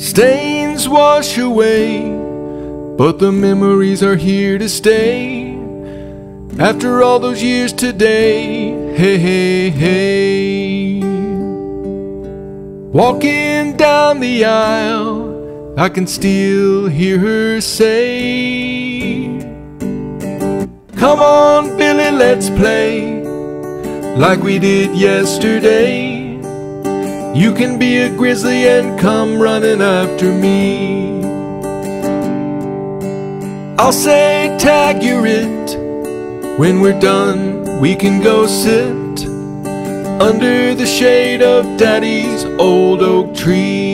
Stains wash away, but the memories are here to stay. After all those years today, hey, hey, hey. Walking down the aisle, I can still hear her say, Come on, Billy, let's play like we did yesterday. You can be a grizzly and come running after me. I'll say, tag you're it. When we're done, we can go sit under the shade of Daddy's old oak tree.